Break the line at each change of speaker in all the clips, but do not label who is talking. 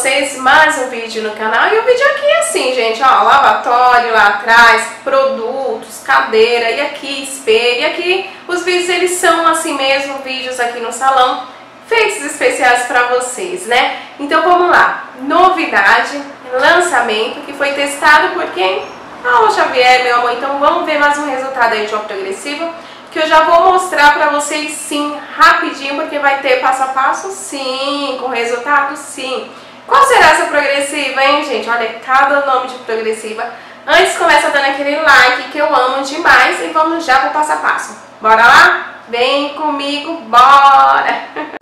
vocês? Mais um vídeo no canal e o vídeo aqui é assim, gente, ó, lavatório lá atrás, produtos, cadeira e aqui espelho e aqui os vídeos eles são assim mesmo, vídeos aqui no salão feitos especiais para vocês, né? Então vamos lá, novidade, lançamento que foi testado por quem? Paula Xavier, meu amor, então vamos ver mais um resultado aí de uma progressiva que eu já vou mostrar pra vocês sim, rapidinho, porque vai ter passo a passo sim, com resultado sim. Qual será essa progressiva, hein, gente? Olha, cada nome de progressiva. Antes, começa dando aquele like que eu amo demais e vamos já pro passo a passo. Bora lá? Vem comigo, bora!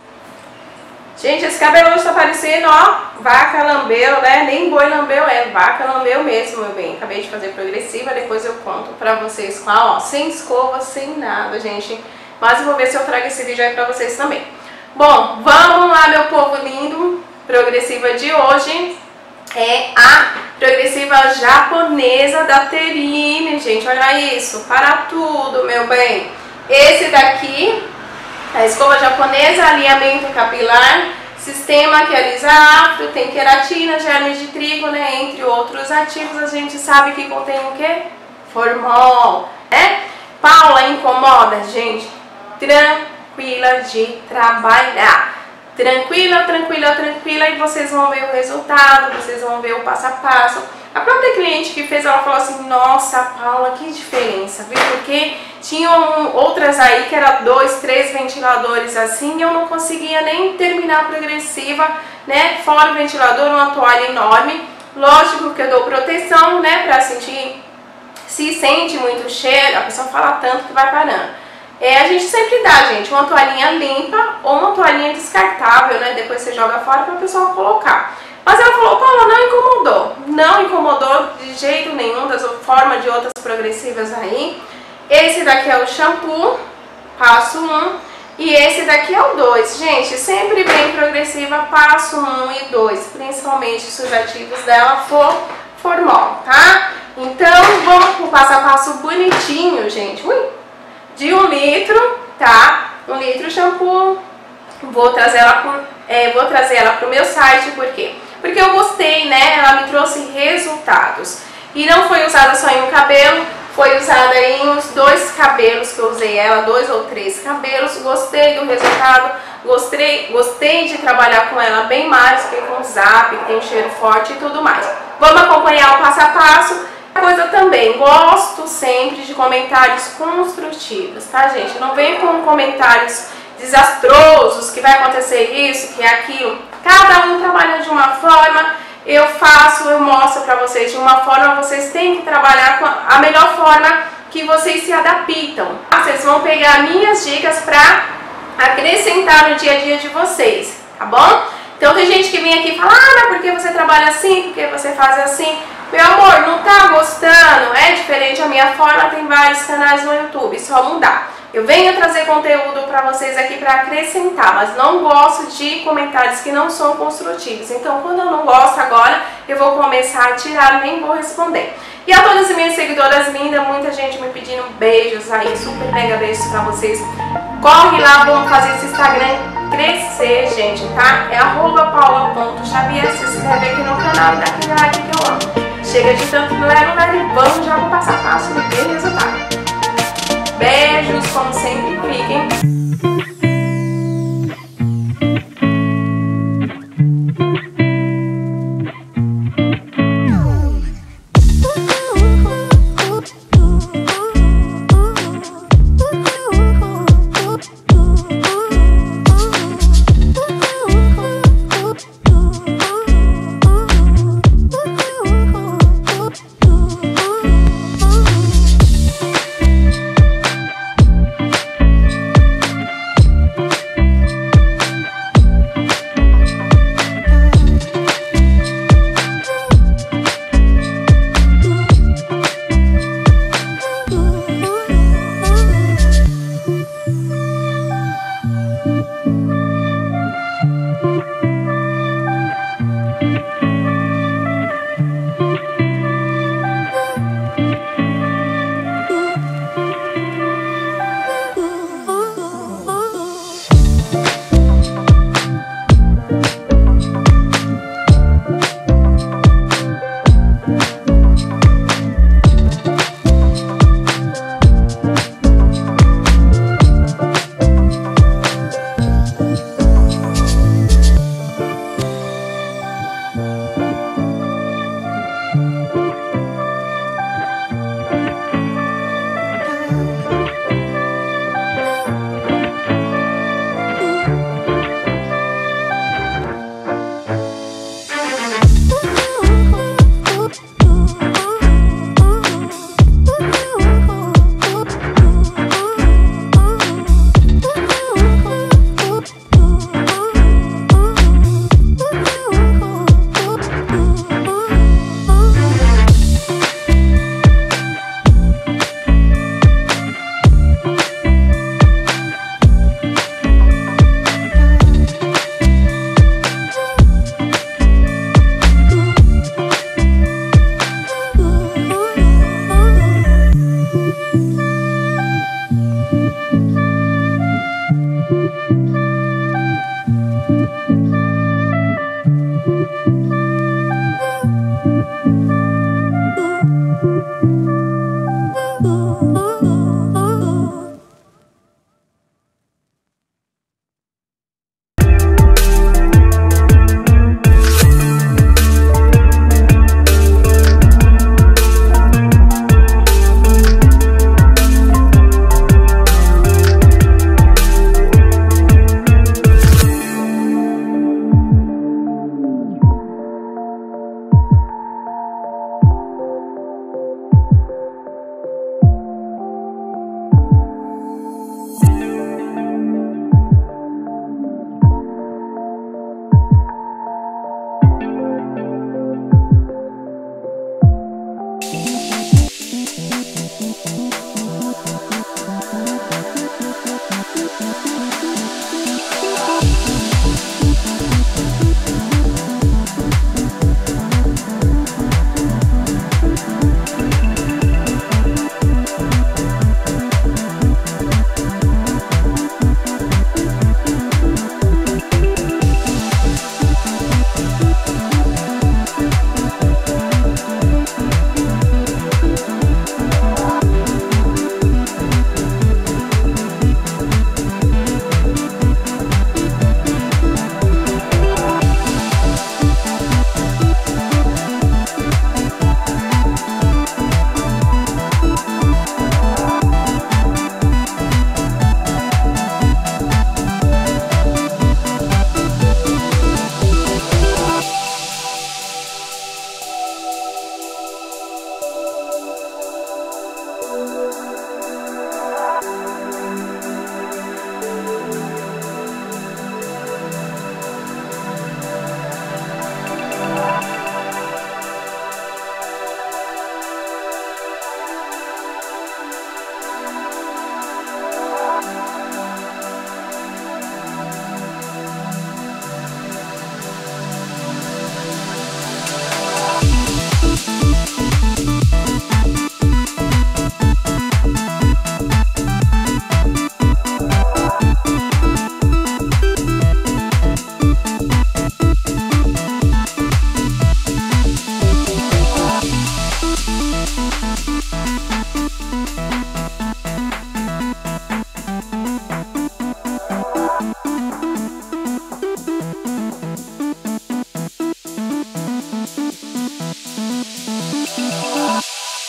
Gente, esse cabelo hoje tá parecendo, ó, vaca lambeu, né? Nem boi lambeu, vaca lambeu mesmo, meu bem. Acabei de fazer progressiva, depois eu conto pra vocês a, ó, sem escova, sem nada, gente. Mas eu vou ver se eu trago esse vídeo aí pra vocês também. Bom, vamos lá, meu povo lindo. Progressiva de hoje é a progressiva japonesa da Terine, gente. Olha isso, para tudo, meu bem. Esse daqui a escova japonesa, alinhamento capilar, sistema que alisa afro, tem queratina, germes de trigo, né? Entre outros ativos, a gente sabe que contém o quê? Formol, né? Paula incomoda, gente? Tranquila de trabalhar. Tranquila, tranquila, tranquila e vocês vão ver o resultado, vocês vão ver o passo a passo. A própria cliente que fez, ela falou assim, nossa, Paula, que diferença, viu? Porque tinham outras aí que era dois, três ventiladores assim e eu não conseguia nem terminar a progressiva, né? Fora o ventilador, uma toalha enorme. Lógico que eu dou proteção, né? Pra sentir, se sente muito cheiro, a pessoa fala tanto que vai parando. É, a gente sempre dá, gente, uma toalhinha limpa ou uma toalhinha descartável, né? Depois você joga fora para o pessoal colocar. Mas ela falou, Paula, não incomodou. Não incomodou de jeito nenhum, das forma de outras progressivas aí. Esse daqui é o shampoo, passo 1. Um, e esse daqui é o 2. Gente, sempre vem progressiva, passo 1 um e 2. Principalmente os sujativos dela for formol, tá? Então, vamos pro passo a passo bonitinho, gente. Ui, de um litro, tá? Um litro shampoo. Vou trazer ela por, é, vou trazer ela pro meu site, por quê? Porque eu gostei, né? Ela me trouxe resultados. E não foi usada só em um cabelo, foi usada em uns dois cabelos que eu usei ela, dois ou três cabelos. Gostei do resultado, gostei, gostei de trabalhar com ela bem mais, porque com zap, que tem cheiro forte e tudo mais. Vamos acompanhar o passo a passo coisa também, gosto sempre de comentários construtivos, tá gente? Não vem com comentários desastrosos, que vai acontecer isso, que é aquilo. Cada um trabalha de uma forma, eu faço, eu mostro pra vocês de uma forma, vocês têm que trabalhar com a melhor forma que vocês se adaptam. Vocês vão pegar minhas dicas pra acrescentar no dia a dia de vocês, tá bom? Então tem gente que vem aqui e fala, ah, mas por que você trabalha assim, por que você faz assim? Meu amor, não tá gostando? Diferente a minha forma, tem vários canais no YouTube, só mudar. Eu venho trazer conteúdo para vocês aqui para acrescentar, mas não gosto de comentários que não são construtivos. Então, quando eu não gosto agora, eu vou começar a tirar, nem vou responder. E a todas as minhas seguidoras lindas, muita gente me pedindo beijos aí, super mega beijos para vocês. Corre lá, vamos fazer esse Instagram crescer, gente, tá? É arroba paula.xavier, se inscreve aqui no canal e dá aquele like que eu amo. Chega de tanto lero e vamos já pro passo a passo ver resultado. Beijos, como sempre, fiquem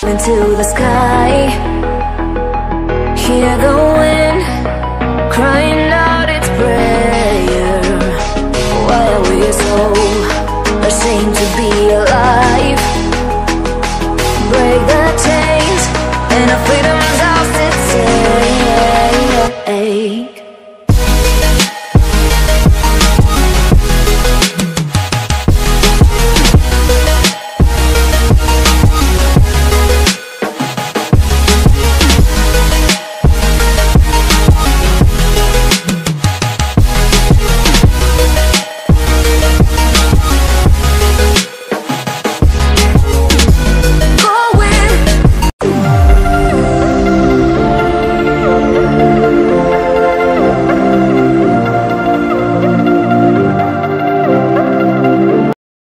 into the sky. Hear the wind crying out its prayer. Why are we so